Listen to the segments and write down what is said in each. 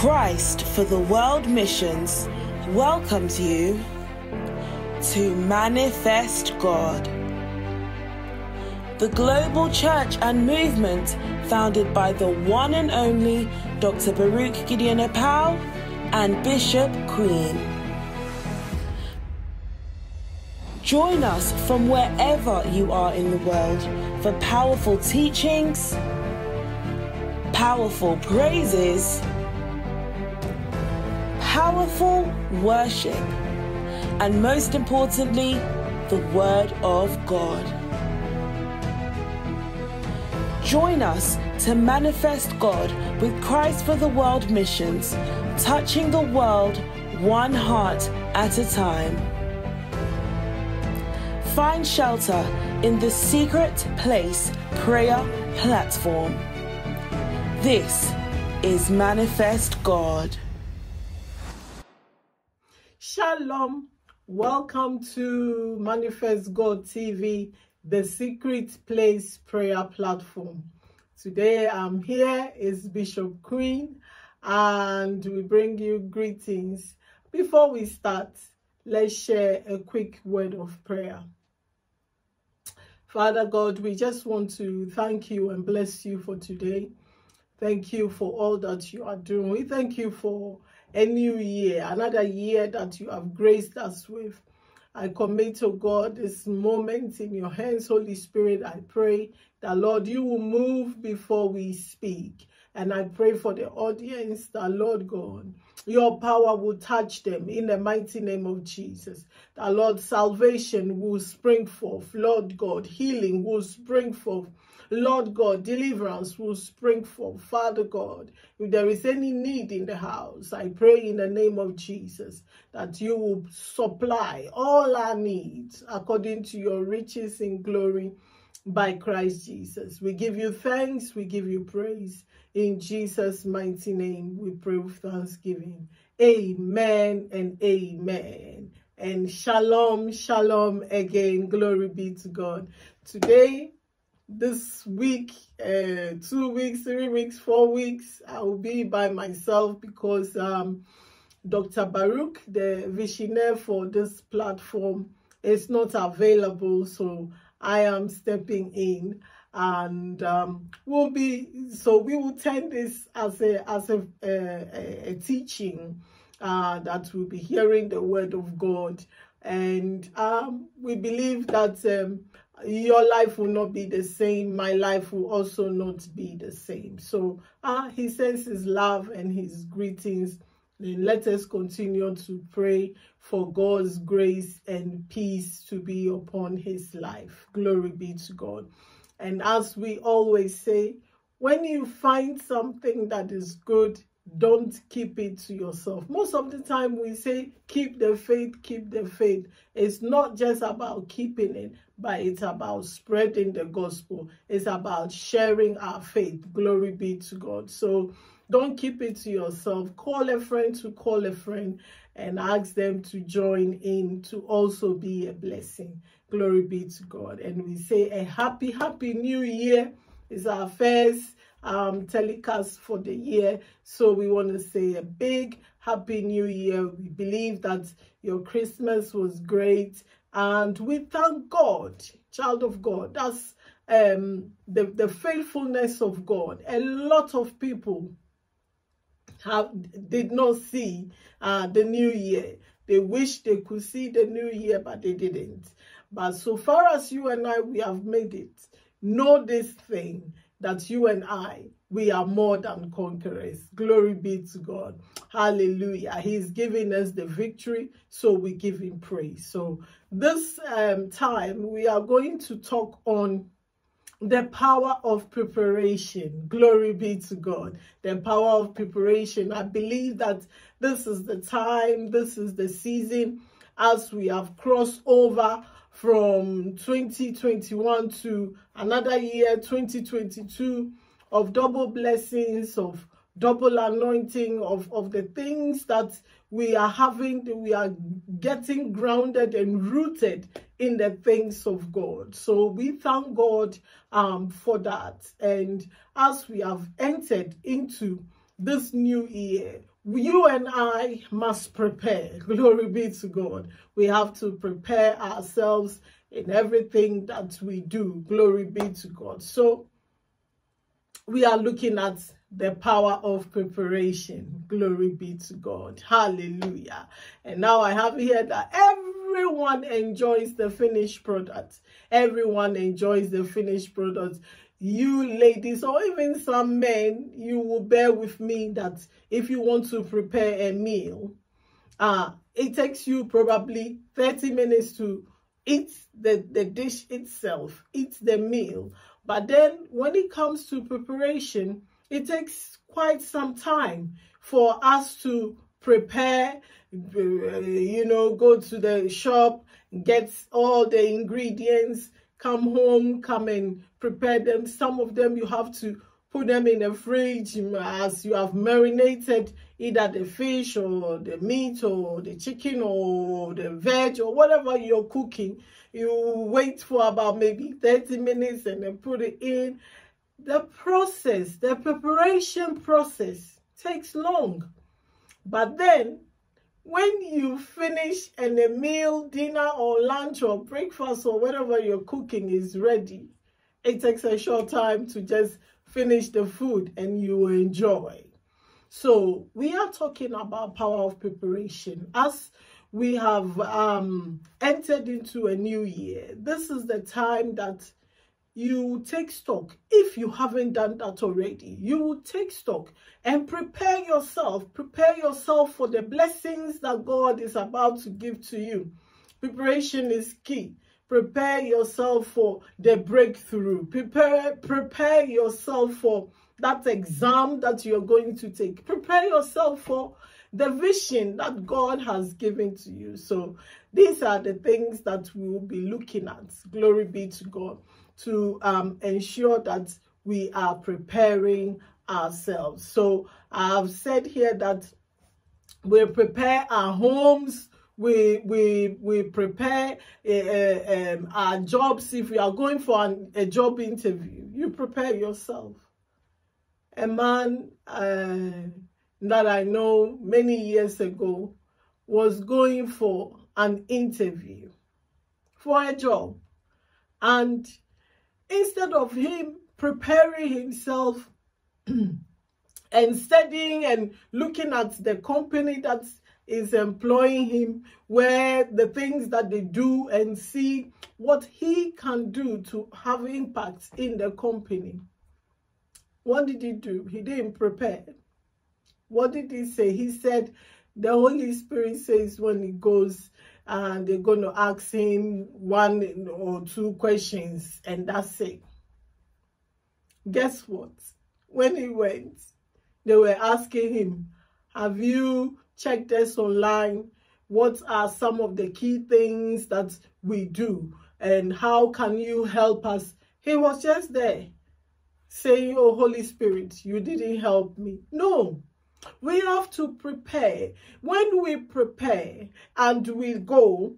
Christ for the World Missions welcomes you to Manifest God. The global church and movement founded by the one and only Dr. Baruch Gideon Apau and Bishop Queen. Join us from wherever you are in the world for powerful teachings, powerful praises, powerful worship, and most importantly, the Word of God. Join us to manifest God with Christ for the World missions, touching the world one heart at a time. Find shelter in the Secret Place Prayer Platform. This is Manifest God. Shalom. Welcome to Manifest God TV, the Secret Place Prayer Platform. Today I'm here is Bishop Queen and we bring you greetings. Before we start, let's share a quick word of prayer. Father God, we just want to thank you and bless you for today. Thank you for all that you are doing. We thank you for a new year, another year that you have graced us with. I commit to God this moment in your hands, Holy Spirit. I pray that, Lord, you will move before we speak. And I pray for the audience that, Lord God, your power will touch them in the mighty name of Jesus. That, Lord, salvation will spring forth. Lord God, healing will spring forth. Lord God, deliverance will spring forth. Father God, if there is any need in the house, I pray in the name of Jesus that you will supply all our needs according to your riches in glory by Christ Jesus. We give you thanks, we give you praise. In Jesus' mighty name, we pray with thanksgiving. Amen and amen. And shalom, shalom again. Glory be to God. Today, this week, uh, two weeks, three weeks, four weeks, I will be by myself because um, Dr. Baruch, the visionary for this platform, is not available. So I am stepping in and um, we'll be so we will turn this as a as a, a, a teaching uh, that we'll be hearing the word of God and um, we believe that um, your life will not be the same my life will also not be the same so uh, he sends his love and his greetings then let us continue to pray for God's grace and peace to be upon his life. Glory be to God. And as we always say, when you find something that is good, don't keep it to yourself. Most of the time we say, keep the faith, keep the faith. It's not just about keeping it, but it's about spreading the gospel. It's about sharing our faith. Glory be to God. So don't keep it to yourself. Call a friend to call a friend and ask them to join in to also be a blessing. Glory be to God. And we say a happy, happy new year. It's our first um, telecast for the year. So we want to say a big happy new year. We believe that your Christmas was great. And we thank God, child of God. That's um, the, the faithfulness of God. A lot of people have did not see uh, the new year. They wish they could see the new year, but they didn't. But so far as you and I, we have made it. Know this thing, that you and I, we are more than conquerors. Glory be to God. Hallelujah. He's giving us the victory, so we give him praise. So this um, time, we are going to talk on the power of preparation. Glory be to God. The power of preparation. I believe that this is the time, this is the season as we have crossed over from 2021 to another year, 2022, of double blessings, of double anointing, of, of the things that we are having, we are getting grounded and rooted in the things of God. So we thank God um, for that. And as we have entered into this new year, you and I must prepare. Glory be to God. We have to prepare ourselves in everything that we do. Glory be to God. So we are looking at the power of preparation. Glory be to God. Hallelujah. And now I have here that everyone enjoys the finished product. Everyone enjoys the finished product. You ladies, or even some men, you will bear with me that if you want to prepare a meal, uh, it takes you probably 30 minutes to eat the, the dish itself, eat the meal. But then when it comes to preparation, it takes quite some time for us to prepare, eh, you know, go to the shop, get all the ingredients, come home, come and prepare them. Some of them you have to put them in the fridge mm, as you have marinated either the fish or the meat or the chicken or the veg or whatever you're cooking. You wait for about maybe 30 minutes and then put it in. The process, the preparation process takes long. But then when you finish and a meal, dinner or lunch or breakfast or whatever you're cooking is ready, it takes a short time to just finish the food and you enjoy. So we are talking about power of preparation. As we have um, entered into a new year, this is the time that you take stock. If you haven't done that already, you will take stock and prepare yourself. Prepare yourself for the blessings that God is about to give to you. Preparation is key. Prepare yourself for the breakthrough. Prepare, prepare yourself for that exam that you're going to take. Prepare yourself for the vision that God has given to you. So these are the things that we will be looking at. Glory be to God to um, ensure that we are preparing ourselves. So I've said here that we prepare our homes, we we we prepare uh, um, our jobs. If we are going for an, a job interview, you prepare yourself. A man uh, that I know many years ago was going for an interview for a job, and instead of him preparing himself and studying and looking at the company that is employing him, where the things that they do and see what he can do to have impact in the company. What did he do? He didn't prepare. What did he say? He said, the Holy Spirit says when he goes, and they're going to ask him one or two questions and that's it. Guess what? When he went, they were asking him, have you checked this online? What are some of the key things that we do? And how can you help us? He was just there saying, oh, Holy Spirit, you didn't help me. No, we have to prepare. When we prepare and we go,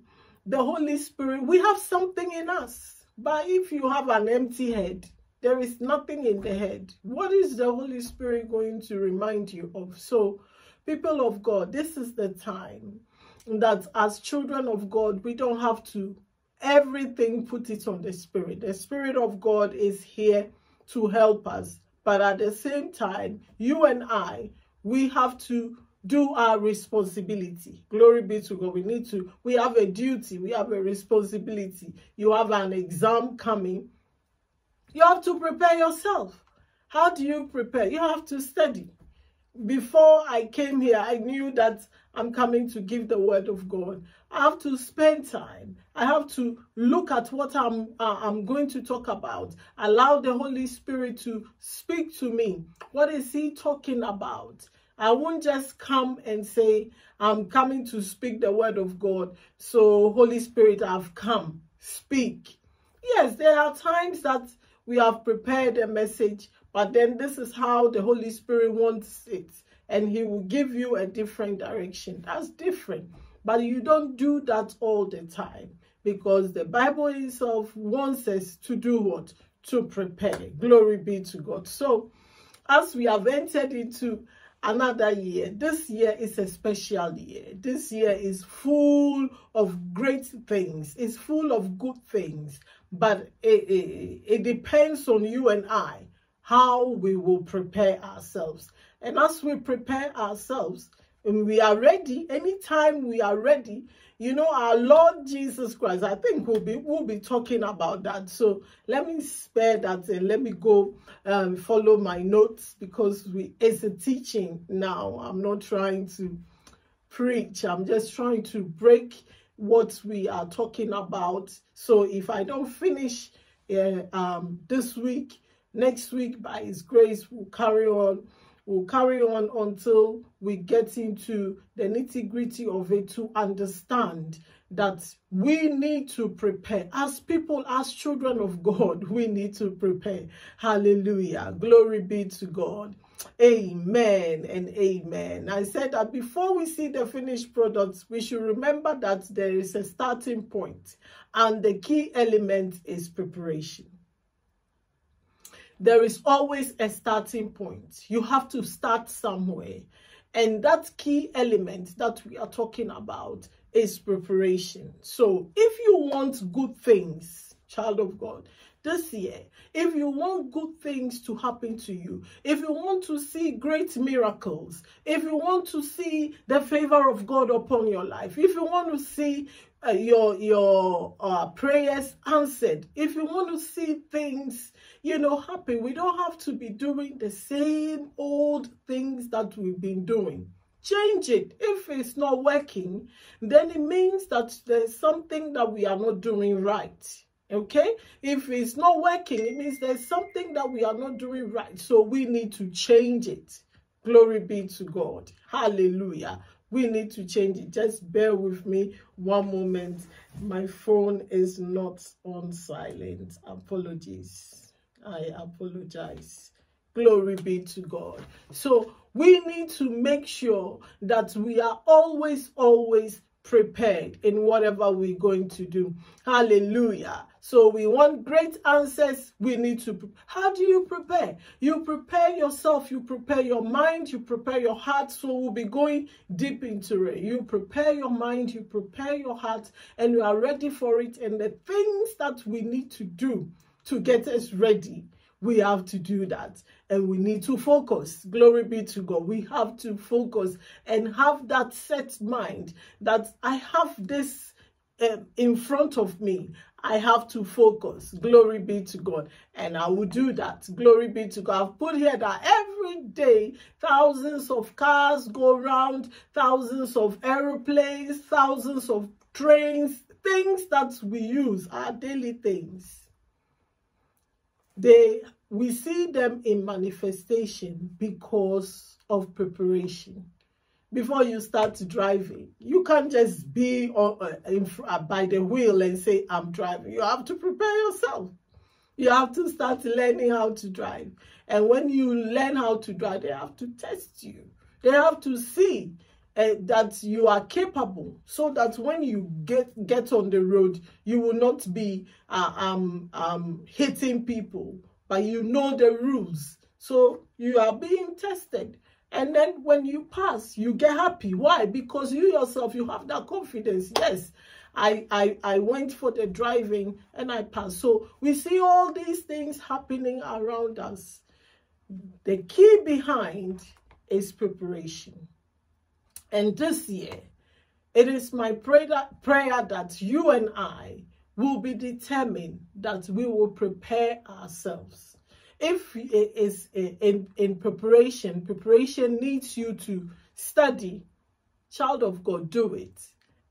the Holy Spirit, we have something in us. But if you have an empty head, there is nothing in the head. What is the Holy Spirit going to remind you of? So, people of God, this is the time that as children of God, we don't have to everything put it on the Spirit. The Spirit of God is here to help us. But at the same time, you and I, we have to do our responsibility. Glory be to God. We need to, we have a duty, we have a responsibility. You have an exam coming. You have to prepare yourself. How do you prepare? You have to study. Before I came here, I knew that I'm coming to give the word of God. I have to spend time. I have to look at what I'm uh, I'm going to talk about. Allow the Holy Spirit to speak to me. What is he talking about? I won't just come and say, I'm coming to speak the word of God. So, Holy Spirit, I've come. Speak. Yes, there are times that we have prepared a message, but then this is how the Holy Spirit wants it. And he will give you a different direction. That's different. But you don't do that all the time because the Bible itself wants us to do what? To prepare. Glory be to God. So, as we have entered into another year. This year is a special year. This year is full of great things. It's full of good things. But it, it, it depends on you and I how we will prepare ourselves. And as we prepare ourselves, and we are ready, anytime we are ready, you know, our Lord Jesus Christ, I think we'll be, we'll be talking about that. So let me spare that and let me go um, follow my notes because we, it's a teaching now. I'm not trying to preach. I'm just trying to break what we are talking about. So if I don't finish uh, um, this week, next week, by His grace, we'll carry on We'll carry on until we get into the nitty gritty of it to understand that we need to prepare. As people, as children of God, we need to prepare. Hallelujah. Glory be to God. Amen and amen. I said that before we see the finished products, we should remember that there is a starting point and the key element is preparation there is always a starting point. You have to start somewhere. And that key element that we are talking about is preparation. So if you want good things, child of God, this year, if you want good things to happen to you, if you want to see great miracles, if you want to see the favor of God upon your life, if you want to see uh, your your uh, prayers answered, if you want to see things you know, happy. We don't have to be doing the same old things that we've been doing. Change it. If it's not working, then it means that there's something that we are not doing right. Okay? If it's not working, it means there's something that we are not doing right. So we need to change it. Glory be to God. Hallelujah. We need to change it. Just bear with me one moment. My phone is not on silent. Apologies. I apologize. Glory be to God. So we need to make sure that we are always, always prepared in whatever we're going to do. Hallelujah. So we want great answers. We need to, how do you prepare? You prepare yourself, you prepare your mind, you prepare your heart. So we'll be going deep into it. You prepare your mind, you prepare your heart, and you are ready for it. And the things that we need to do to get us ready. We have to do that and we need to focus. Glory be to God. We have to focus and have that set mind that I have this um, in front of me. I have to focus. Glory be to God. And I will do that. Glory be to God. I've put here that every day, thousands of cars go around, thousands of aeroplanes, thousands of trains, things that we use, our daily things they we see them in manifestation because of preparation. Before you start driving you can't just be on, uh, uh, by the wheel and say i'm driving. You have to prepare yourself. You have to start learning how to drive. And when you learn how to drive they have to test you. They have to see uh, that you are capable so that when you get get on the road you will not be uh, um um hitting people but you know the rules so you are being tested and then when you pass you get happy why because you yourself you have that confidence yes I, I, I went for the driving and I passed. So we see all these things happening around us. The key behind is preparation. And this year, it is my prayer, that you and I will be determined that we will prepare ourselves. If it is in, in preparation, preparation needs you to study, child of God, do it.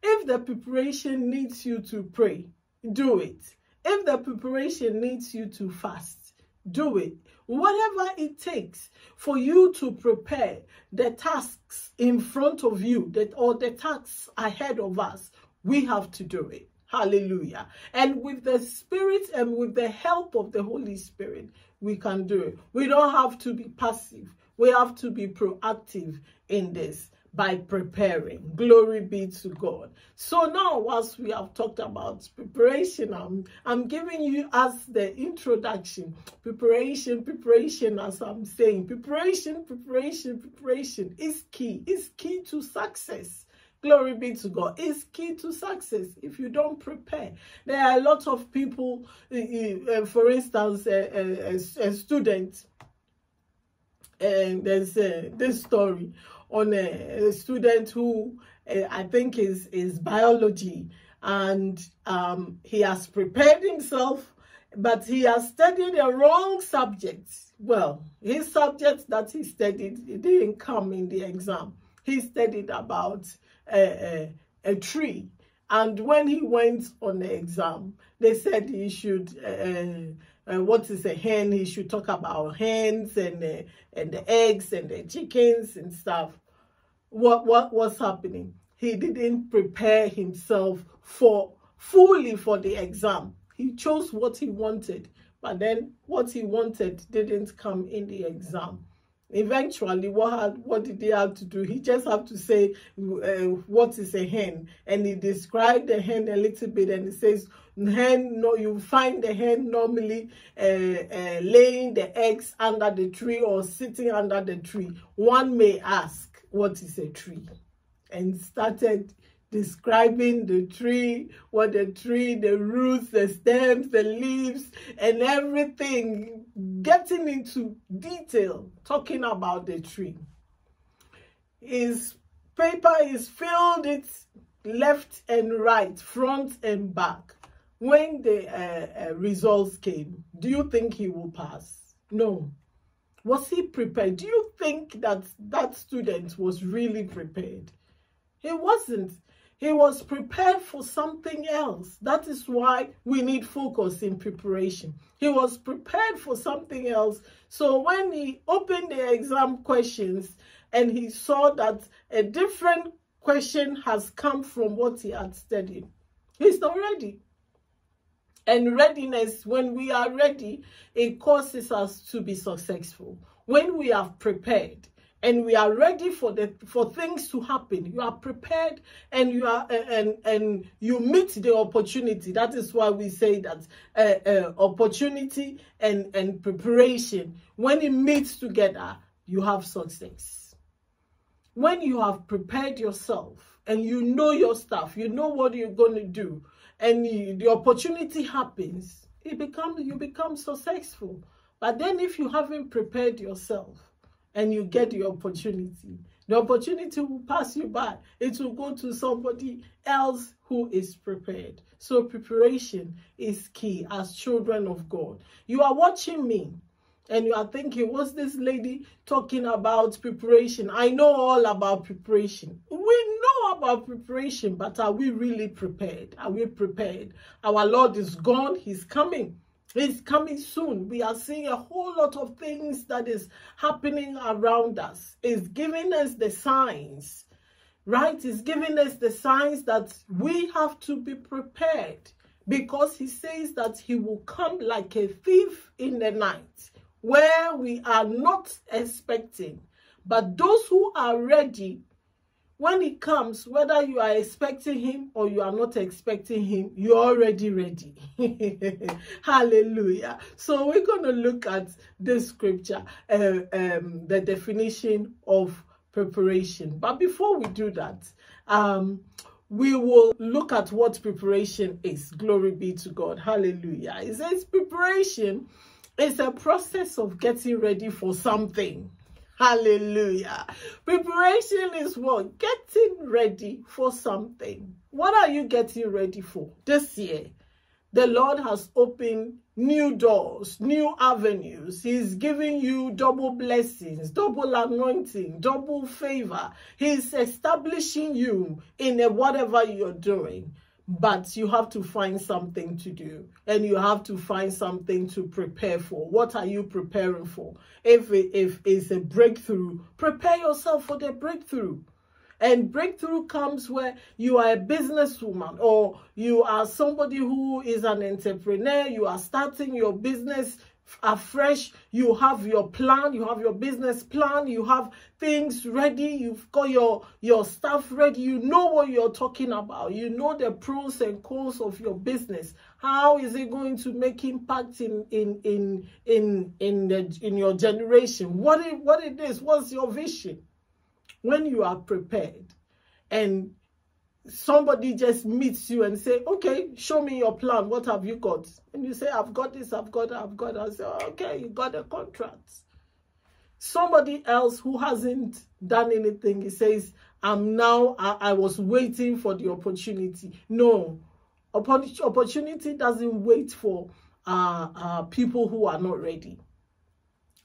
If the preparation needs you to pray, do it. If the preparation needs you to fast, do it. Whatever it takes for you to prepare the tasks in front of you that or the tasks ahead of us, we have to do it. Hallelujah. And with the Spirit and with the help of the Holy Spirit, we can do it. We don't have to be passive. We have to be proactive in this. By preparing. Glory be to God. So now, whilst we have talked about preparation, I'm, I'm giving you as the introduction. Preparation, preparation, as I'm saying. Preparation, preparation, preparation is key. Is key to success. Glory be to God. It's key to success if you don't prepare. There are a lot of people, uh, for instance, a, a, a student, and there's this story on a, a student who uh, I think is, is biology and um, he has prepared himself, but he has studied the wrong subject. Well, his subject that he studied didn't come in the exam. He studied about a, a, a tree. And when he went on the exam, they said he should, uh, uh, what is a hen? He should talk about hens and, uh, and the eggs and the chickens and stuff. What, what was happening? He didn't prepare himself for fully for the exam. He chose what he wanted, but then what he wanted didn't come in the exam. Eventually what had what did he have to do? He just have to say uh, what is a hen? And he described the hen a little bit and he says hen no you find the hen normally uh, uh, laying the eggs under the tree or sitting under the tree. One may ask what is a tree and started describing the tree, what the tree, the roots, the stems, the leaves, and everything, getting into detail, talking about the tree. His paper is filled, it's left and right, front and back. When the uh, uh, results came, do you think he will pass? No. Was he prepared? Do you think that that student was really prepared? He wasn't. He was prepared for something else. That is why we need focus in preparation. He was prepared for something else. So when he opened the exam questions and he saw that a different question has come from what he had studied, he's not ready. And readiness, when we are ready, it causes us to be successful. When we are prepared, and we are ready for the for things to happen you are prepared and you are and and you meet the opportunity that is why we say that uh, uh, opportunity and and preparation when it meets together you have success when you have prepared yourself and you know your stuff you know what you're going to do and the opportunity happens it becomes you become successful but then if you haven't prepared yourself and you get the opportunity. The opportunity will pass you by. It will go to somebody else who is prepared. So preparation is key as children of God. You are watching me and you are thinking, what's this lady talking about preparation? I know all about preparation. We know about preparation, but are we really prepared? Are we prepared? Our Lord is gone. He's coming. He's coming soon. We are seeing a whole lot of things that is happening around us. It's giving us the signs, right? It's giving us the signs that we have to be prepared because he says that he will come like a thief in the night where we are not expecting. But those who are ready when he comes, whether you are expecting him or you are not expecting him, you're already ready. Hallelujah. So we're going to look at this scripture, uh, um, the definition of preparation. But before we do that, um, we will look at what preparation is. Glory be to God. Hallelujah. It says preparation is a process of getting ready for something. Hallelujah. Preparation is what? Getting ready for something. What are you getting ready for this year? The Lord has opened new doors, new avenues. He's giving you double blessings, double anointing, double favor. He's establishing you in whatever you're doing but you have to find something to do and you have to find something to prepare for. What are you preparing for? If it, if it's a breakthrough prepare yourself for the breakthrough. And breakthrough comes where you are a businesswoman or you are somebody who is an entrepreneur you are starting your business afresh. You have your plan, you have your business plan, you have things ready, you've got your, your stuff ready, you know what you're talking about, you know the pros and cons of your business. How is it going to make impact in in in in in the in your generation? What it what it is, what's your vision? When you are prepared and somebody just meets you and say, okay, show me your plan. What have you got? And you say, I've got this, I've got that, I've got that. I say, okay, you got a contract. Somebody else who hasn't done anything, he says, I'm now, I, I was waiting for the opportunity. No, opportunity doesn't wait for uh, uh, people who are not ready.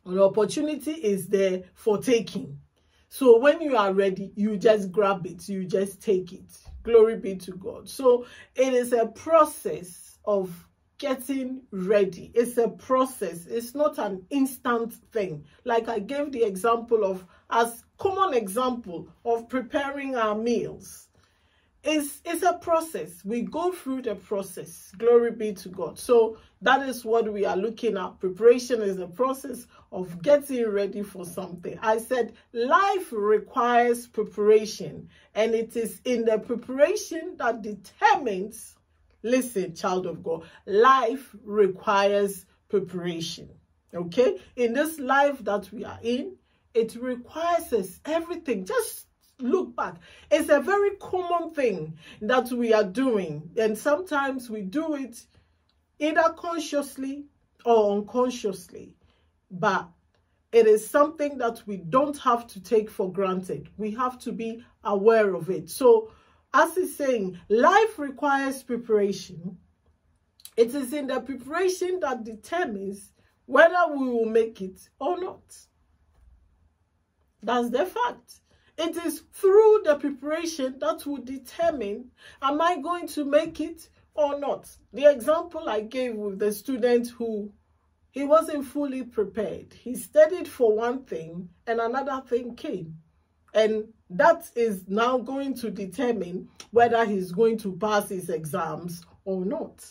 The opportunity is there for taking. So when you are ready, you just grab it, you just take it. Glory be to God. So it is a process of getting ready. It's a process. It's not an instant thing. Like I gave the example of, as common example of preparing our meals it's it's a process we go through the process glory be to god so that is what we are looking at preparation is a process of getting ready for something i said life requires preparation and it is in the preparation that determines listen child of god life requires preparation okay in this life that we are in it requires us everything just look back. It's a very common thing that we are doing. And sometimes we do it either consciously or unconsciously. But it is something that we don't have to take for granted. We have to be aware of it. So as he's saying, life requires preparation. It is in the preparation that determines whether we will make it or not. That's the fact. It is through the preparation that will determine, am I going to make it or not? The example I gave with the student who he wasn't fully prepared. He studied for one thing and another thing came. And that is now going to determine whether he's going to pass his exams or not.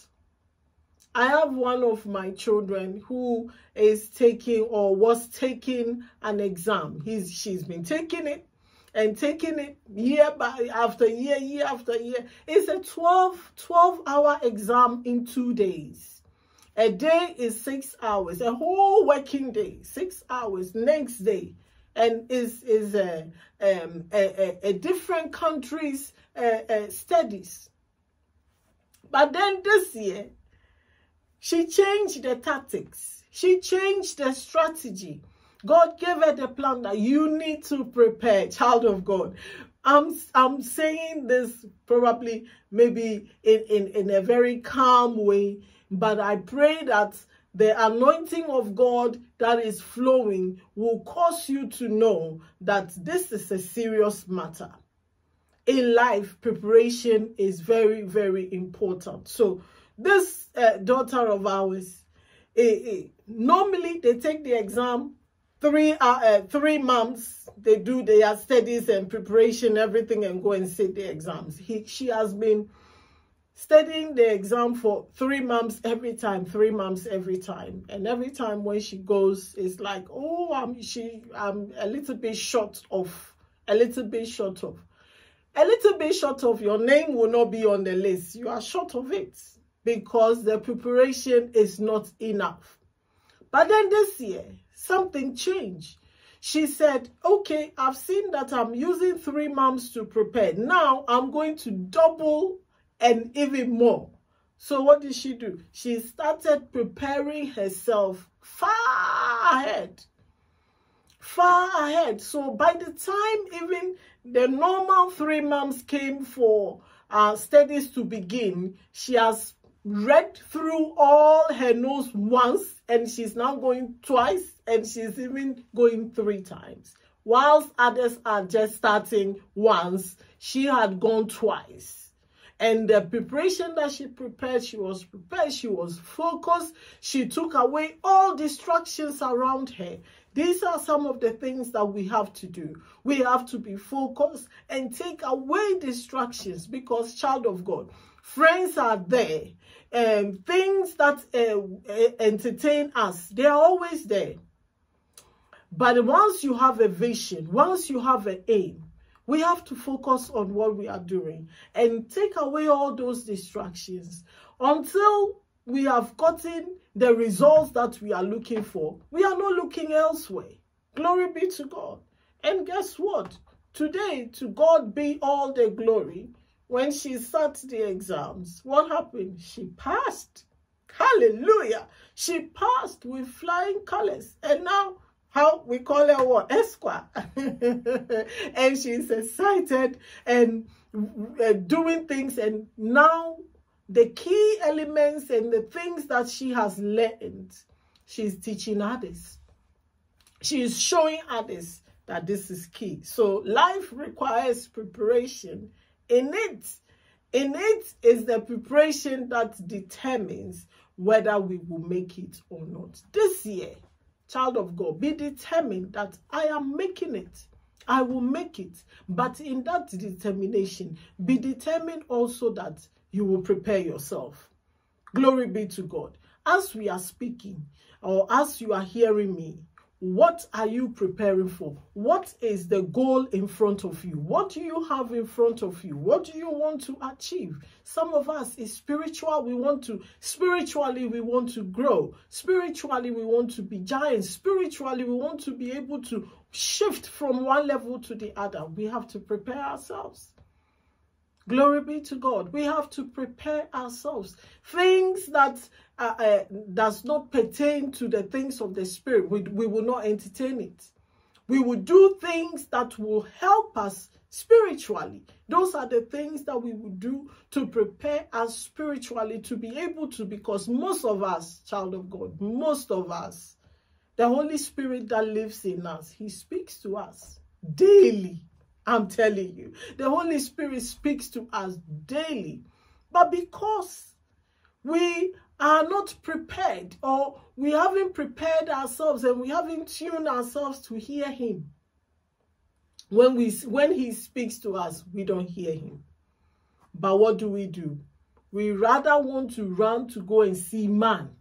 I have one of my children who is taking or was taking an exam. He's she's been taking it and taking it year by after year, year after year. It's a 12, 12 hour exam in two days. A day is six hours, a whole working day, six hours next day. And is is a, um, a, a, a different countries uh, uh, studies. But then this year, she changed the tactics. She changed the strategy. God gave her the plan that you need to prepare, child of God. I'm, I'm saying this probably maybe in, in, in a very calm way, but I pray that the anointing of God that is flowing will cause you to know that this is a serious matter. In life, preparation is very, very important. So this uh, daughter of ours, eh, eh, normally they take the exam three uh, uh, three months they do their studies and preparation everything and go and sit the exams. He she has been studying the exam for three months every time three months every time. And every time when she goes it's like oh i'm she i'm a little bit short of a little bit short of a little bit short of your name will not be on the list. You are short of it because the preparation is not enough. But then this year something changed. She said, okay, I've seen that I'm using three months to prepare. Now I'm going to double and even more. So what did she do? She started preparing herself far ahead. Far ahead. So by the time even the normal three months came for uh, studies to begin, she has read through all her notes once and she's now going twice and she's even going three times. Whilst others are just starting once, she had gone twice. And the preparation that she prepared, she was prepared, she was focused, she took away all distractions around her. These are some of the things that we have to do. We have to be focused and take away distractions because, child of God, friends are there, um, things that uh, entertain us, they are always there. But once you have a vision, once you have an aim, we have to focus on what we are doing and take away all those distractions until we have gotten the results that we are looking for. We are not looking elsewhere. Glory be to God. And guess what? Today, to God be all the glory. When she sat the exams, what happened? She passed. Hallelujah. She passed with flying colors. And now how we call her what esquire and she's excited and uh, doing things and now the key elements and the things that she has learned she's teaching others she's showing others that this is key so life requires preparation in it in it is the preparation that determines whether we will make it or not this year child of God, be determined that I am making it. I will make it. But in that determination, be determined also that you will prepare yourself. Glory be to God. As we are speaking, or as you are hearing me, what are you preparing for? What is the goal in front of you? What do you have in front of you? What do you want to achieve? Some of us is spiritual. We want to, spiritually, we want to grow. Spiritually, we want to be giants. Spiritually, we want to be able to shift from one level to the other. We have to prepare ourselves. Glory be to God. We have to prepare ourselves. Things that uh, uh, does not pertain to the things of the spirit, we, we will not entertain it. We will do things that will help us spiritually. Those are the things that we will do to prepare us spiritually to be able to, because most of us, child of God, most of us, the Holy Spirit that lives in us, he speaks to us daily. I'm telling you. The Holy Spirit speaks to us daily. But because we are not prepared or we haven't prepared ourselves and we haven't tuned ourselves to hear him, when we when he speaks to us, we don't hear him. But what do we do? We rather want to run to go and see man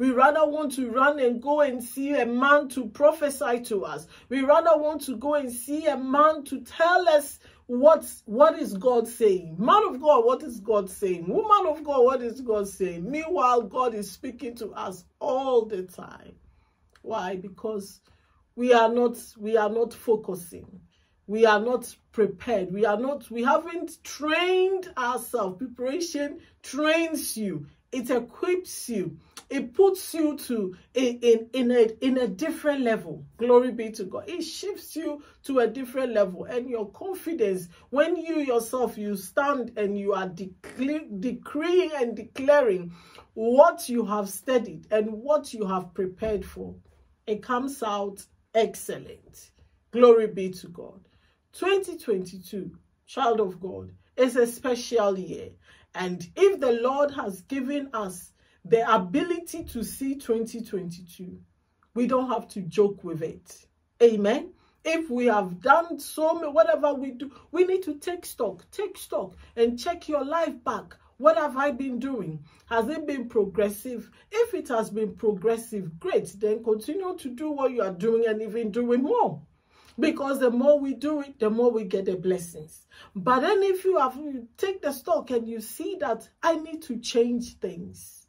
we rather want to run and go and see a man to prophesy to us. We rather want to go and see a man to tell us what, what is God saying. Man of God, what is God saying? Woman of God, what is God saying? Meanwhile, God is speaking to us all the time. Why? Because we are not we are not focusing we are not prepared we are not we haven't trained ourselves preparation trains you it equips you. It puts you to in in a in a different level. Glory be to god. It shifts you to a different level. And your confidence when you yourself you stand and you are decreeing and declaring what you have studied and what you have prepared for it comes out excellent. Glory be to god. 2022 child of god is a special year and if the lord has given us the ability to see 2022. We don't have to joke with it. Amen. If we have done so whatever we do, we need to take stock, take stock and check your life back. What have I been doing? Has it been progressive? If it has been progressive, great. Then continue to do what you are doing and even doing more. Because the more we do it, the more we get the blessings. But then if you have you take the stock and you see that I need to change things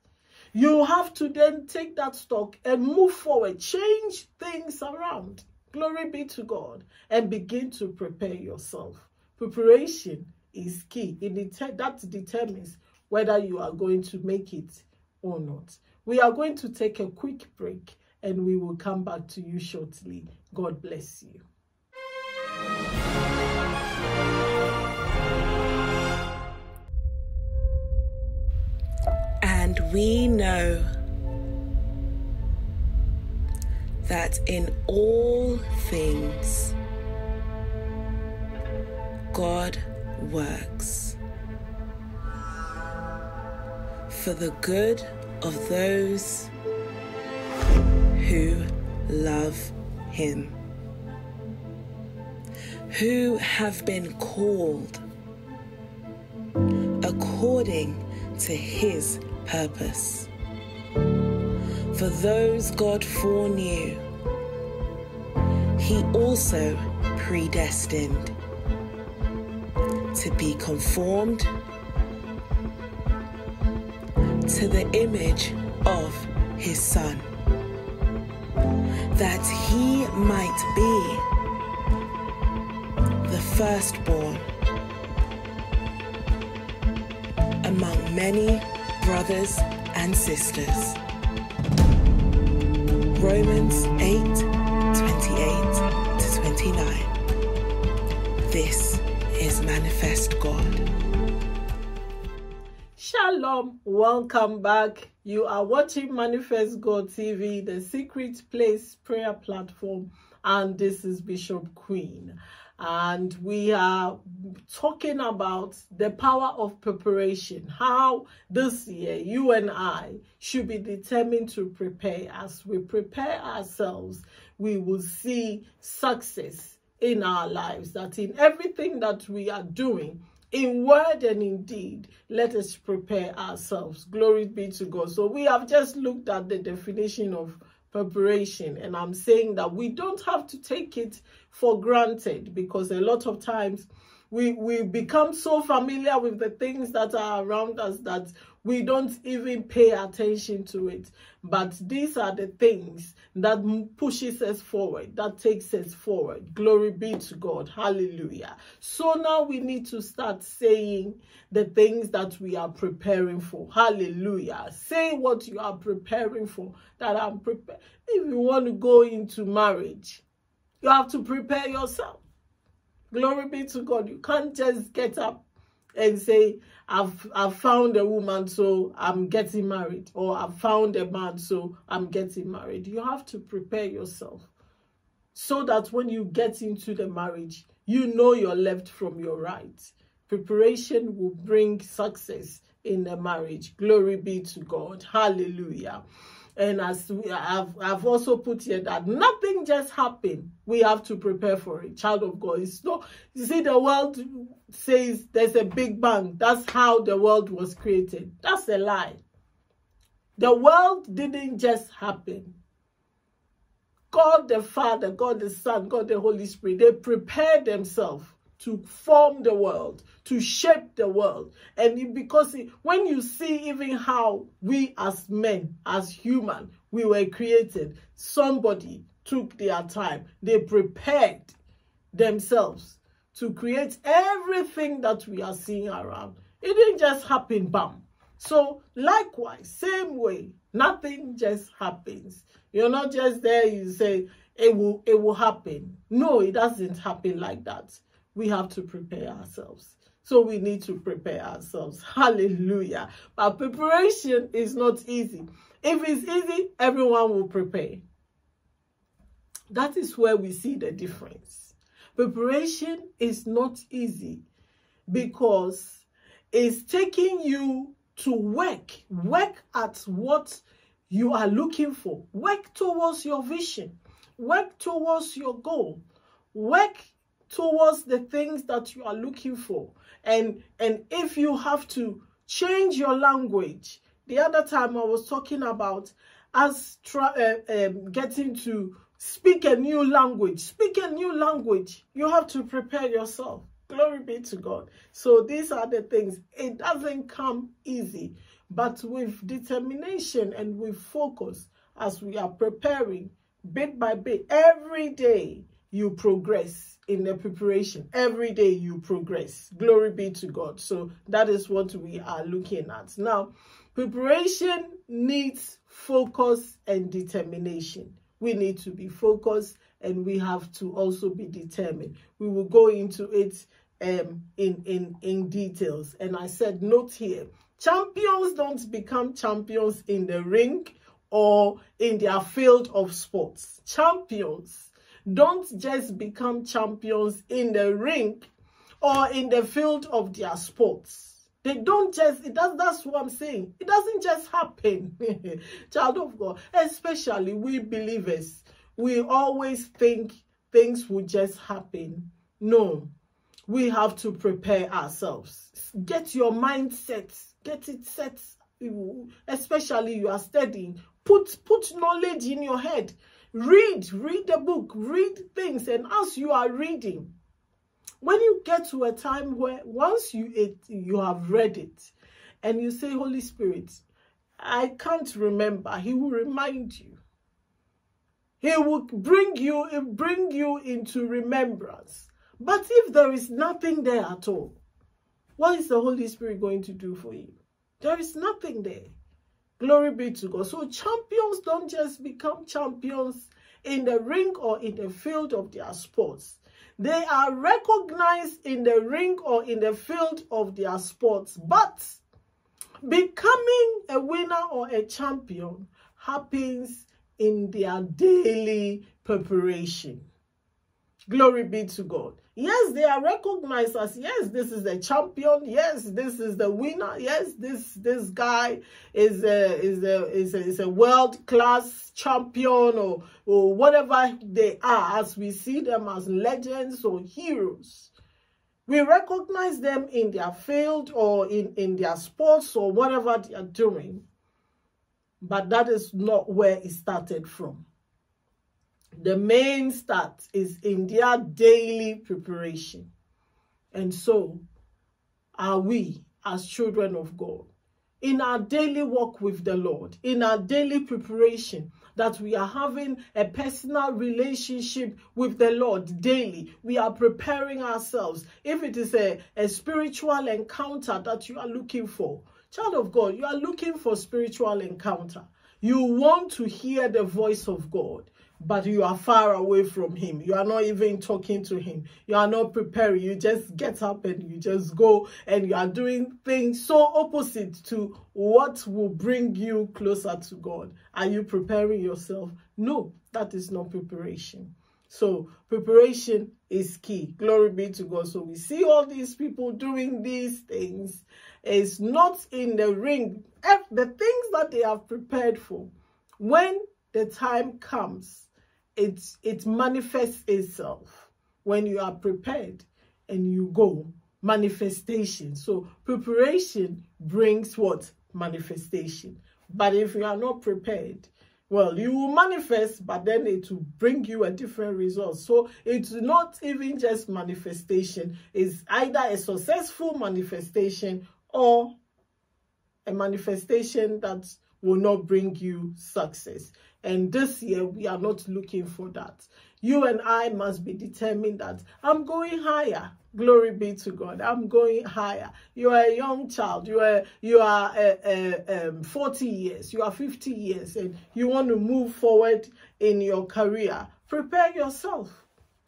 you have to then take that stock and move forward, change things around. Glory be to God. And begin to prepare yourself. Preparation is key. It that determines whether you are going to make it or not. We are going to take a quick break and we will come back to you shortly. God bless you. We know that in all things God works for the good of those who love Him, who have been called according to his purpose. For those God foreknew, he also predestined to be conformed to the image of his Son, that he might be the firstborn among many brothers and sisters. Romans 8 28 to 29. This is Manifest God. Shalom, welcome back. You are watching Manifest God TV, the secret place prayer platform, and this is Bishop Queen. And we are talking about the power of preparation, how this year you and I should be determined to prepare. As we prepare ourselves, we will see success in our lives, that in everything that we are doing, in word and in deed, let us prepare ourselves. Glory be to God. So we have just looked at the definition of preparation and I'm saying that we don't have to take it for granted because a lot of times we we become so familiar with the things that are around us that we don't even pay attention to it. But these are the things that pushes us forward that takes us forward. Glory be to god. Hallelujah. So now we need to start saying the things that we are preparing for. Hallelujah. Say what you are preparing for that i'm prepared if you want to go into marriage you have to prepare yourself Glory be to God. You can't just get up and say, I've, I've found a woman, so I'm getting married. Or I've found a man, so I'm getting married. You have to prepare yourself so that when you get into the marriage, you know your left from your right. Preparation will bring success in the marriage. Glory be to God. Hallelujah. And as we have, I've also put here that nothing just happened. We have to prepare for it. Child of God. It's not, you see, the world says there's a big bang. That's how the world was created. That's a lie. The world didn't just happen. God the Father, God the Son, God the Holy Spirit, they prepared themselves to form the world, to shape the world. And because when you see even how we as men, as human, we were created, somebody took their time. They prepared themselves to create everything that we are seeing around. It didn't just happen, bam. So likewise, same way, nothing just happens. You're not just there, you say, it will, it will happen. No, it doesn't happen like that we have to prepare ourselves. So we need to prepare ourselves. Hallelujah. But preparation is not easy. If it's easy, everyone will prepare. That is where we see the difference. Preparation is not easy because it's taking you to work, work at what you are looking for, work towards your vision, work towards your goal, work towards the things that you are looking for. And, and if you have to change your language, the other time I was talking about us uh, um, getting to speak a new language. Speak a new language. You have to prepare yourself. Glory be to God. So these are the things. It doesn't come easy, but with determination and with focus as we are preparing bit by bit, every day you progress in the preparation. Every day you progress. Glory be to God. So that is what we are looking at. Now, preparation needs focus and determination. We need to be focused and we have to also be determined. We will go into it um, in, in, in details. And I said, note here, champions don't become champions in the ring or in their field of sports. Champions don't just become champions in the ring or in the field of their sports. They don't just, it does, that's what I'm saying. It doesn't just happen, child of God. Especially we believers, we always think things will just happen. No, we have to prepare ourselves. Get your mindset, get it set, especially you are studying. Put, put knowledge in your head. Read, read the book, read things. And as you are reading, when you get to a time where once you it, you have read it and you say, Holy Spirit, I can't remember, he will remind you. He will bring you, bring you into remembrance. But if there is nothing there at all, what is the Holy Spirit going to do for you? There is nothing there. Glory be to God. So champions don't just become champions in the ring or in the field of their sports. They are recognized in the ring or in the field of their sports. But becoming a winner or a champion happens in their daily preparation. Glory be to God. Yes, they are recognized as, yes, this is a champion. Yes, this is the winner. Yes, this this guy is a, is a, is a, is a world-class champion or, or whatever they are as we see them as legends or heroes. We recognize them in their field or in, in their sports or whatever they are doing. But that is not where it started from the main start is in their daily preparation. And so are we as children of God. In our daily walk with the Lord, in our daily preparation, that we are having a personal relationship with the Lord daily. We are preparing ourselves. If it is a, a spiritual encounter that you are looking for, child of God, you are looking for spiritual encounter. You want to hear the voice of God but you are far away from him. You are not even talking to him. You are not preparing. You just get up and you just go and you are doing things so opposite to what will bring you closer to God. Are you preparing yourself? No, that is not preparation. So preparation is key. Glory be to God. So we see all these people doing these things. It's not in the ring. The things that they have prepared for, when the time comes, it, it manifests itself when you are prepared and you go. Manifestation. So preparation brings what? Manifestation. But if you are not prepared, well, you will manifest, but then it will bring you a different result. So it's not even just manifestation. It's either a successful manifestation or a manifestation that will not bring you success. And this year, we are not looking for that. You and I must be determined that I'm going higher. Glory be to God. I'm going higher. You are a young child. You are you are uh, uh, um, 40 years. You are 50 years, and you want to move forward in your career. Prepare yourself.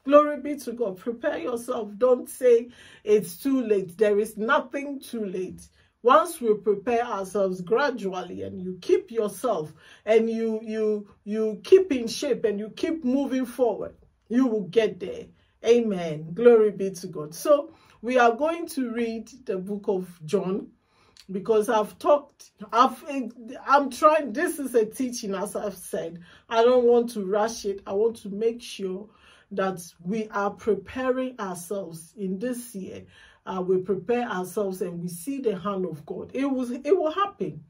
Glory be to God. Prepare yourself. Don't say it's too late. There is nothing too late once we prepare ourselves gradually and you keep yourself and you you you keep in shape and you keep moving forward you will get there. Amen. Glory be to god. So we are going to read the book of john because i've talked i've i'm trying this is a teaching as i've said. I don't want to rush it. I want to make sure that we are preparing ourselves in this year uh, we prepare ourselves and we see the hand of God, it was it will happen.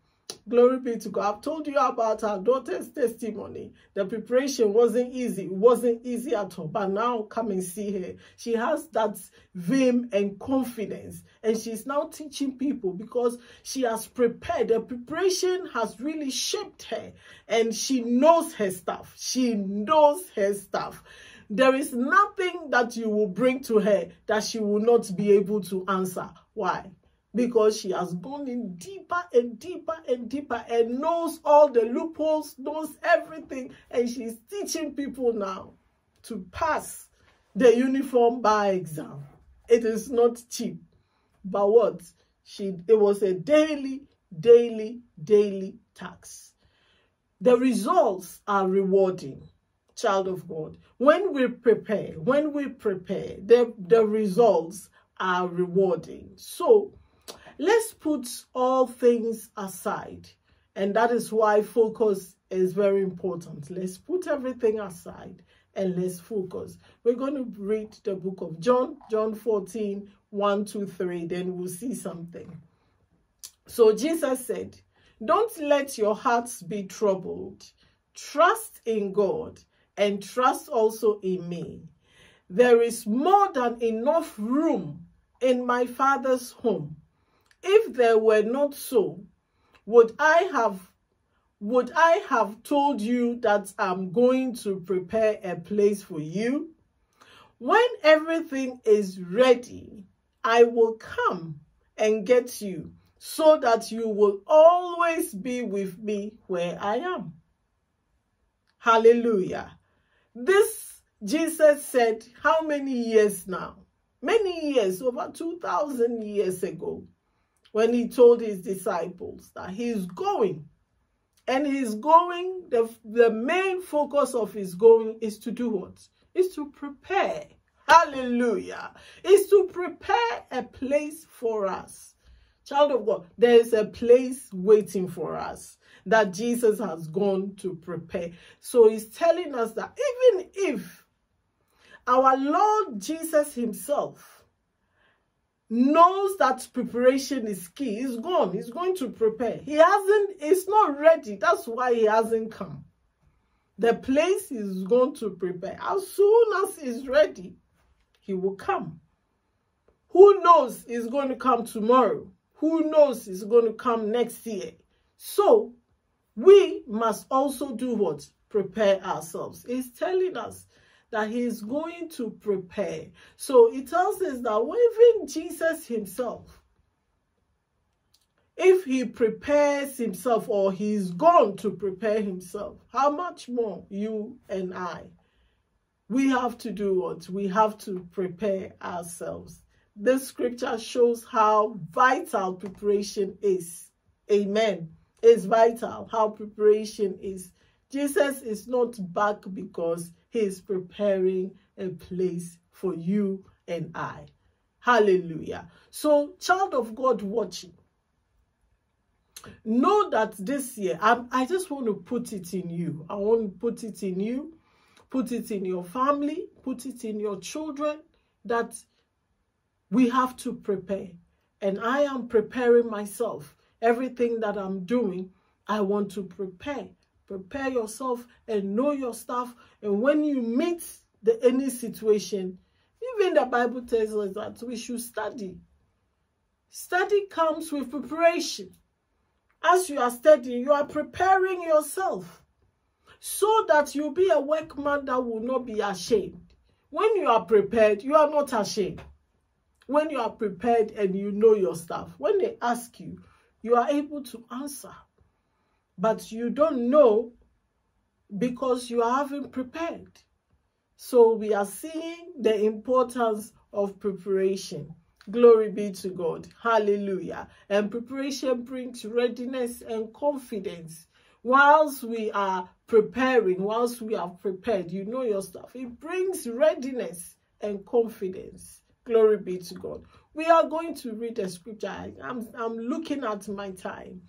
Glory be to God. I've told you about our daughter's testimony. The preparation wasn't easy. It wasn't easy at all. But now come and see her. She has that vim and confidence. And she's now teaching people because she has prepared. The preparation has really shaped her. And she knows her stuff. She knows her stuff. There is nothing that you will bring to her that she will not be able to answer. Why? Because she has gone in deeper and deeper and deeper and knows all the loopholes, knows everything, and she's teaching people now to pass the uniform bar exam. It is not cheap. But what? She it was a daily, daily, daily tax. The results are rewarding child of God, when we prepare, when we prepare, the, the results are rewarding. So let's put all things aside. And that is why focus is very important. Let's put everything aside and let's focus. We're going to read the book of John, John 14, 1 to 3, then we'll see something. So Jesus said, Don't let your hearts be troubled. Trust in God and trust also in me. There is more than enough room in my Father's home. If there were not so, would I have would I have told you that I'm going to prepare a place for you? When everything is ready, I will come and get you so that you will always be with me where I am. Hallelujah. This Jesus said how many years now? Many years, over 2,000 years ago, when he told his disciples that he's going and he's going, the, the main focus of his going is to do what? Is to prepare. Hallelujah. Is to prepare a place for us. Child of God, there is a place waiting for us that Jesus has gone to prepare. So he's telling us that even if our Lord Jesus himself knows that preparation is key. He's gone. He's going to prepare. He hasn't, he's not ready. That's why he hasn't come. The place is going to prepare. As soon as he's ready, he will come. Who knows he's going to come tomorrow? Who knows he's going to come next year? So, we must also do what? Prepare ourselves. He's telling us that he's going to prepare. So it tells us that even Jesus himself, if he prepares himself or he's gone to prepare himself, how much more you and I? We have to do what? We have to prepare ourselves. This scripture shows how vital preparation is. Amen. It's vital how preparation is. Jesus is not back because he is preparing a place for you and I. Hallelujah. So, child of God watching, know that this year, I, I just want to put it in you. I want to put it in you, put it in your family, put it in your children, that we have to prepare. And I am preparing myself. Everything that I'm doing, I want to prepare prepare yourself and know your stuff. And when you meet the any situation, even the Bible tells us that we should study. Study comes with preparation. As you are studying, you are preparing yourself so that you'll be a workman that will not be ashamed. When you are prepared, you are not ashamed. When you are prepared and you know your stuff, when they ask you, you are able to answer but you don't know because you haven't prepared. So we are seeing the importance of preparation. Glory be to God. Hallelujah. And preparation brings readiness and confidence. Whilst we are preparing, whilst we are prepared, you know your stuff. It brings readiness and confidence. Glory be to God. We are going to read the scripture. I'm, I'm looking at my time.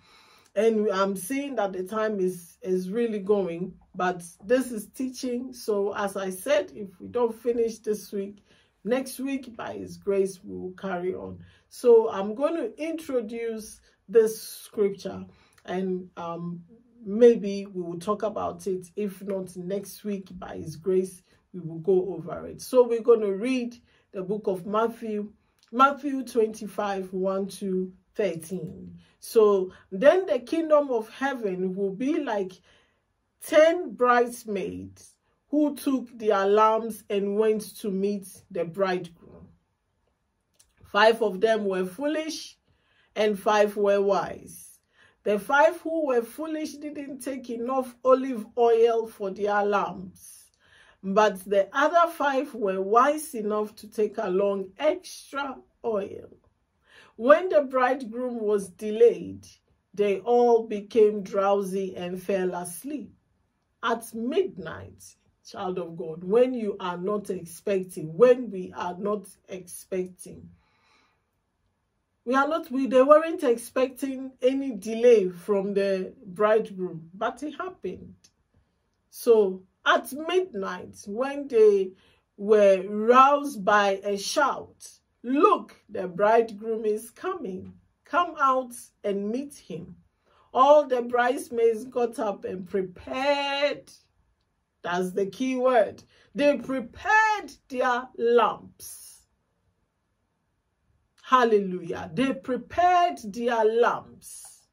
And i'm seeing that the time is is really going but this is teaching. So as i said if we don't finish this week next week by his grace we will carry on. So i'm going to introduce this scripture and um maybe we will talk about it. If not next week by his grace we will go over it. So we're going to read the book of matthew matthew 25 1 to 13. So then the kingdom of heaven will be like 10 bridesmaids who took their lamps and went to meet the bridegroom. Five of them were foolish and five were wise. The five who were foolish didn't take enough olive oil for their lamps, but the other five were wise enough to take along extra oil. When the bridegroom was delayed, they all became drowsy and fell asleep. At midnight, child of God, when you are not expecting, when we are not expecting, we are not, we, they weren't expecting any delay from the bridegroom, but it happened. So at midnight when they were roused by a shout, Look, the bridegroom is coming. Come out and meet him. All the bridesmaids got up and prepared. That's the key word. They prepared their lamps. Hallelujah. They prepared their lamps.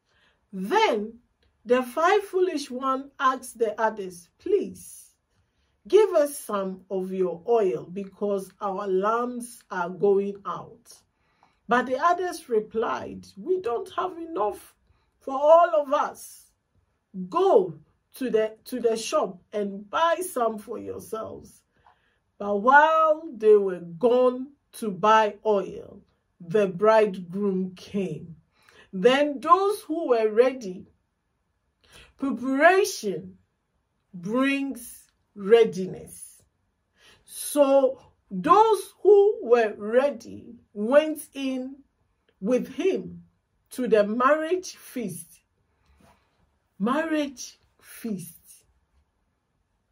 Then the five foolish one asked the others, Please, give us some of your oil because our lamps are going out. But the others replied, We don't have enough for all of us. Go to the, to the shop and buy some for yourselves. But while they were gone to buy oil, the bridegroom came. Then those who were ready, preparation brings readiness. So those who were ready went in with him to the marriage feast. Marriage feast.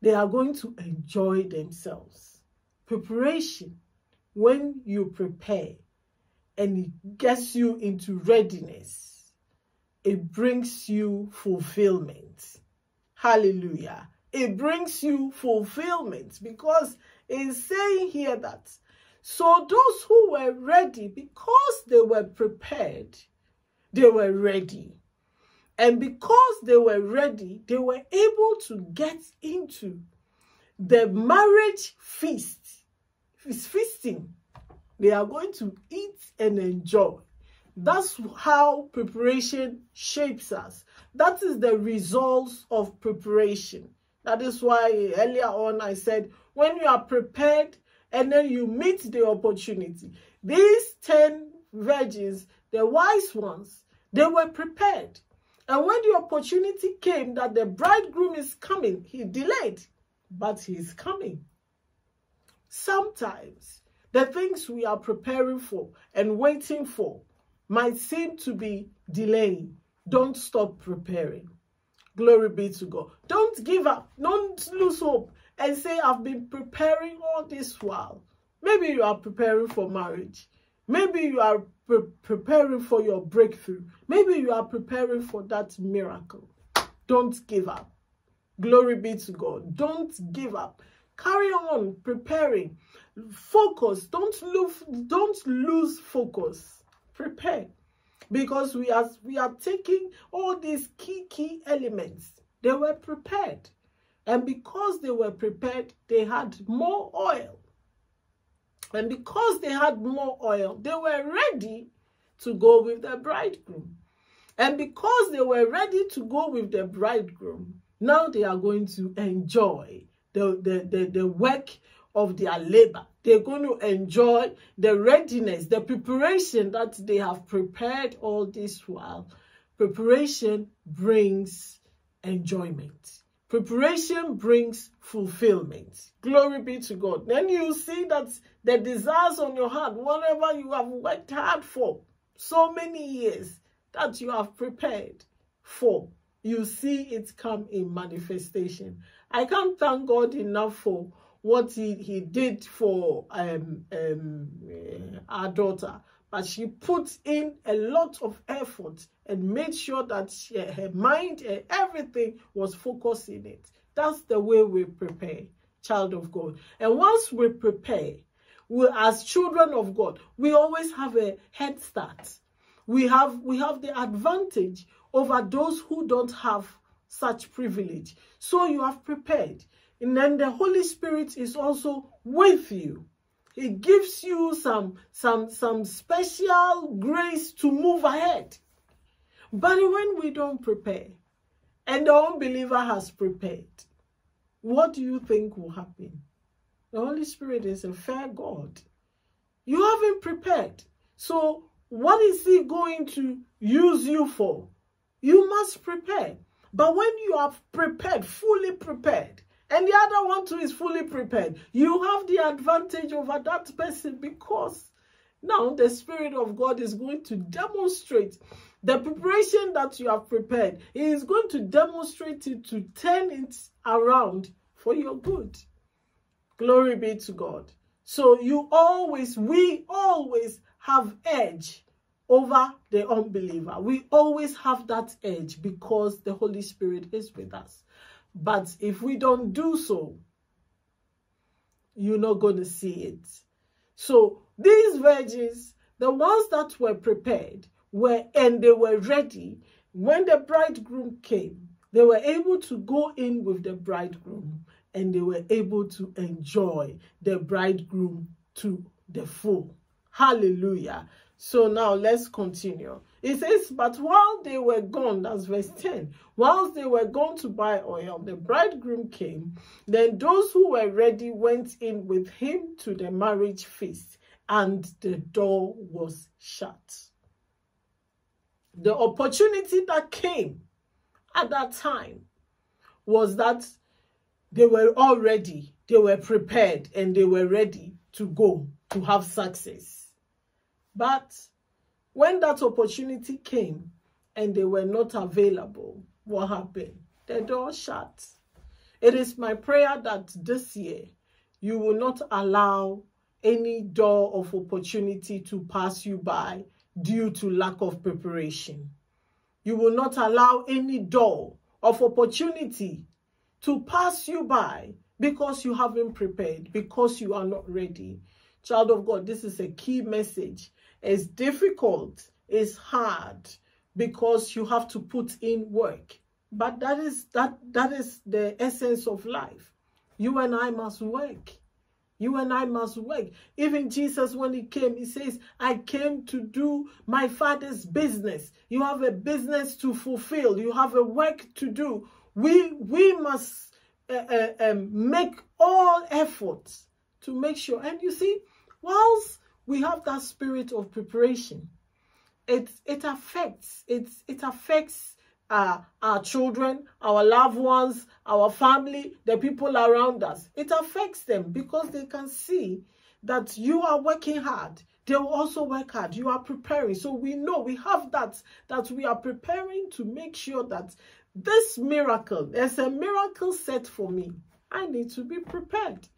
They are going to enjoy themselves. Preparation, when you prepare and it gets you into readiness, it brings you fulfillment. Hallelujah. It brings you fulfillment because it's saying here that so those who were ready, because they were prepared, they were ready. And because they were ready, they were able to get into the marriage feast. It's feasting. They are going to eat and enjoy. That's how preparation shapes us. That is the results of preparation. That is why earlier on I said, when you are prepared and then you meet the opportunity, these 10 virgins, the wise ones, they were prepared. And when the opportunity came that the bridegroom is coming, he delayed, but he is coming. Sometimes the things we are preparing for and waiting for might seem to be delaying. Don't stop preparing. Glory be to God. Don't give up. Don't lose hope and say, I've been preparing all this while. Maybe you are preparing for marriage. Maybe you are pre preparing for your breakthrough. Maybe you are preparing for that miracle. Don't give up. Glory be to God. Don't give up. Carry on preparing. Focus. Don't lose, don't lose focus. Prepare. Because we are, we are taking all these key, key elements. They were prepared. And because they were prepared, they had more oil. And because they had more oil, they were ready to go with the bridegroom. And because they were ready to go with the bridegroom, now they are going to enjoy the, the, the, the work of their labor. They're going to enjoy the readiness, the preparation that they have prepared all this while. Preparation brings enjoyment. Preparation brings fulfillment. Glory be to God. Then you see that the desires on your heart, whatever you have worked hard for so many years that you have prepared for, you see it come in manifestation. I can't thank God enough for what he, he did for um, um, uh, our daughter. But she put in a lot of effort and made sure that she, her mind and everything was focused in it. That's the way we prepare, child of God. And once we prepare, we as children of God, we always have a head start. We have, we have the advantage over those who don't have such privilege. So you have prepared. And then the Holy Spirit is also with you. He gives you some, some, some special grace to move ahead. But when we don't prepare, and the unbeliever has prepared, what do you think will happen? The Holy Spirit is a fair God. You haven't prepared. So what is he going to use you for? You must prepare. But when you have prepared, fully prepared, and the other one too is fully prepared, you have the advantage over that person because now the Spirit of God is going to demonstrate the preparation that you have prepared. He is going to demonstrate it to turn it around for your good. Glory be to God. So you always, we always have edge over the unbeliever. We always have that edge because the Holy Spirit is with us. But if we don't do so, you're not going to see it. So these virgins, the ones that were prepared, were and they were ready when the bridegroom came. They were able to go in with the bridegroom and they were able to enjoy the bridegroom to the full. Hallelujah. So now let's continue. It says, But while they were gone, that's verse 10, whilst they were gone to buy oil, the bridegroom came. Then those who were ready went in with him to the marriage feast, and the door was shut. The opportunity that came at that time was that they were all ready, they were prepared, and they were ready to go to have success. But when that opportunity came and they were not available, what happened? The door shut. It is my prayer that this year you will not allow any door of opportunity to pass you by due to lack of preparation. You will not allow any door of opportunity to pass you by because you haven't prepared, because you are not ready. Child of God, this is a key message it's difficult, it's hard because you have to put in work. But that is that that is the essence of life. You and I must work. You and I must work. Even Jesus, when he came, he says, I came to do my father's business. You have a business to fulfill. You have a work to do. We, we must uh, uh, um, make all efforts to make sure. And you see, whilst we have that spirit of preparation. It, it affects, it, it affects uh, our children, our loved ones, our family, the people around us. It affects them because they can see that you are working hard. They will also work hard. You are preparing. So we know we have that, that we are preparing to make sure that this miracle, there's a miracle set for me. I need to be prepared.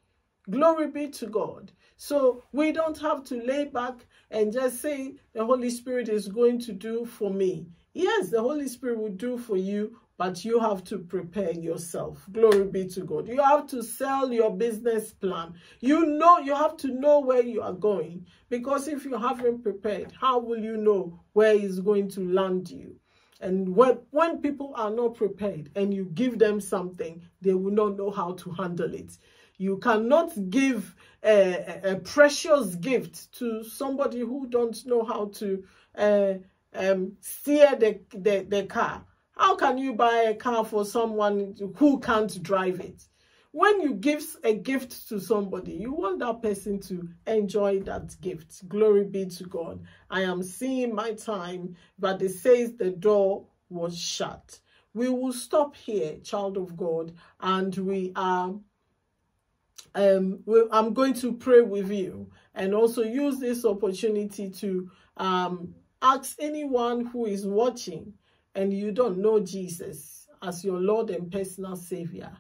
Glory be to God. So we don't have to lay back and just say the Holy Spirit is going to do for me. Yes, the Holy Spirit will do for you, but you have to prepare yourself. Glory be to God. You have to sell your business plan. You know, you have to know where you are going. Because if you haven't prepared, how will you know where is going to land you? And when, when people are not prepared and you give them something, they will not know how to handle it. You cannot give a, a precious gift to somebody who don't know how to uh, um, steer the, the, the car. How can you buy a car for someone who can't drive it? When you give a gift to somebody, you want that person to enjoy that gift. Glory be to God. I am seeing my time, but it says the door was shut. We will stop here, child of God, and we are um, I'm going to pray with you and also use this opportunity to um, ask anyone who is watching and you don't know Jesus as your Lord and personal Savior,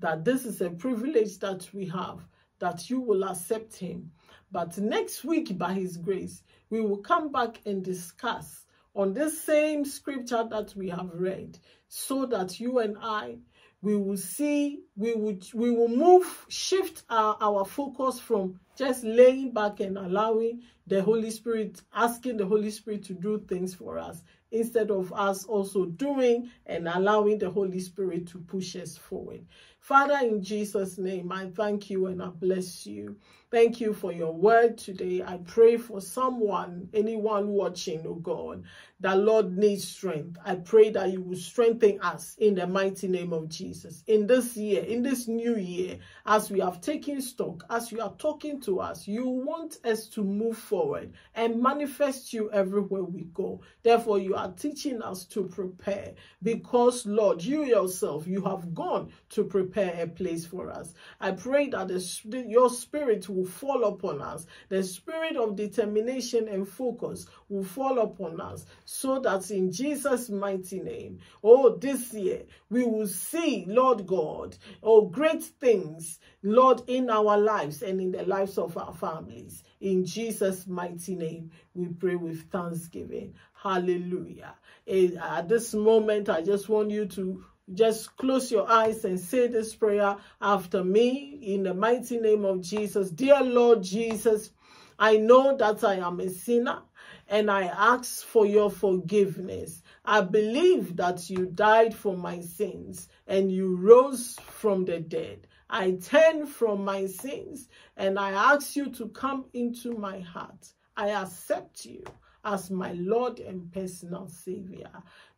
that this is a privilege that we have, that you will accept Him. But next week, by His grace, we will come back and discuss on this same scripture that we have read so that you and I we will see, we would, we will move, shift our, our focus from just laying back and allowing the Holy Spirit, asking the Holy Spirit to do things for us, instead of us also doing and allowing the Holy Spirit to push us forward. Father, in Jesus' name, I thank you and I bless you. Thank you for your word today. I pray for someone, anyone watching, oh God, that Lord needs strength. I pray that you will strengthen us in the mighty name of Jesus. In this year, in this new year, as we have taken stock, as you are talking to us, you want us to move forward and manifest you everywhere we go. Therefore, you are teaching us to prepare because, Lord, you yourself, you have gone to prepare a place for us. I pray that the, your spirit will fall upon us. The spirit of determination and focus will fall upon us so that in Jesus' mighty name, oh, this year we will see, Lord God, oh, great things, Lord, in our lives and in the lives of our families. In Jesus' mighty name, we pray with thanksgiving. Hallelujah. Eh, at this moment, I just want you to just close your eyes and say this prayer after me in the mighty name of Jesus. Dear Lord Jesus, I know that I am a sinner and I ask for your forgiveness. I believe that you died for my sins and you rose from the dead. I turn from my sins and I ask you to come into my heart. I accept you as my Lord and personal Savior.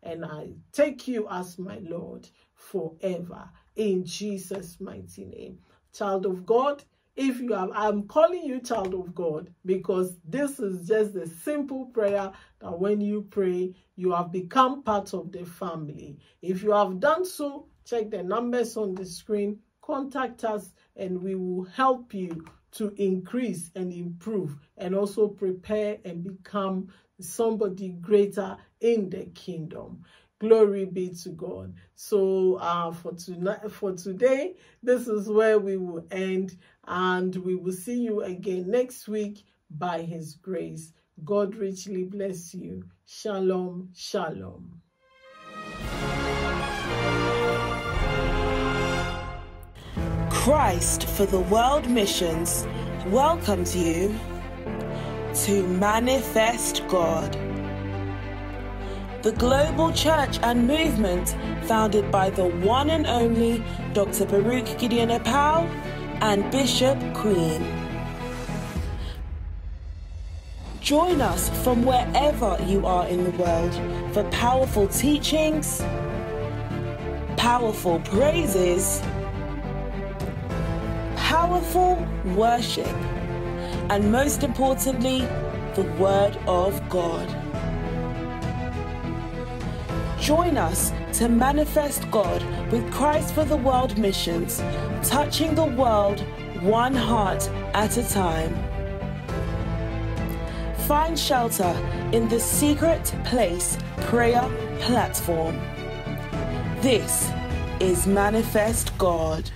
And I take you as my Lord forever. In Jesus' mighty name. Child of God, if you have, I'm calling you child of God because this is just a simple prayer that when you pray, you have become part of the family. If you have done so, check the numbers on the screen, contact us, and we will help you to increase and improve and also prepare and become somebody greater in the kingdom. Glory be to God. So uh, for tonight, for today, this is where we will end, and we will see you again next week by His grace. God richly bless you. Shalom, shalom. Christ for the World Missions welcomes you to Manifest God. The global church and movement founded by the one and only Dr. Baruch Gideon Apau and Bishop Queen. Join us from wherever you are in the world for powerful teachings, powerful praises, powerful worship, and most importantly, the Word of God. Join us to manifest God with Christ for the World missions, touching the world one heart at a time. Find shelter in the Secret Place Prayer Platform. This is Manifest God.